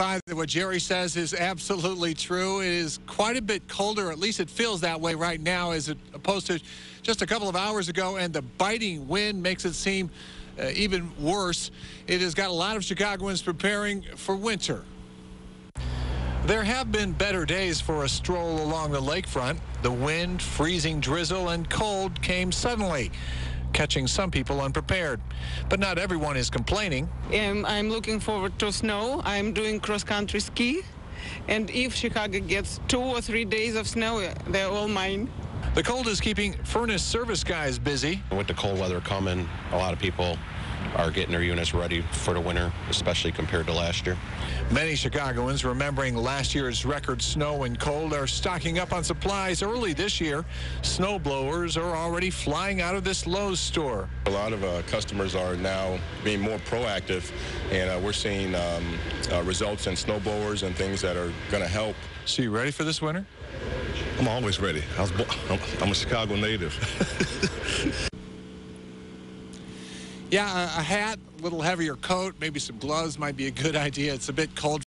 by what Jerry says is absolutely true. It is quite a bit colder, at least it feels that way right now, as opposed to just a couple of hours ago. And the biting wind makes it seem uh, even worse. It has got a lot of Chicagoans preparing for winter. There have been better days for a stroll along the lakefront. The wind, freezing drizzle, and cold came suddenly catching some people unprepared. But not everyone is complaining. Um, I'm looking forward to snow. I'm doing cross-country ski. And if Chicago gets two or three days of snow, they're all mine. The cold is keeping furnace service guys busy. With the cold weather coming, a lot of people are getting their units ready for the winter, especially compared to last year. Many Chicagoans remembering last year's record snow and cold are stocking up on supplies early this year. Snow blowers are already flying out of this Lowe's store. A lot of uh, customers are now being more proactive, and uh, we're seeing um, uh, results in snow blowers and things that are going to help. So you ready for this winter? I'm always ready. I was, I'm a Chicago native. Yeah, a, hat, a little heavier coat, maybe some gloves might be a good idea. It's a bit cold.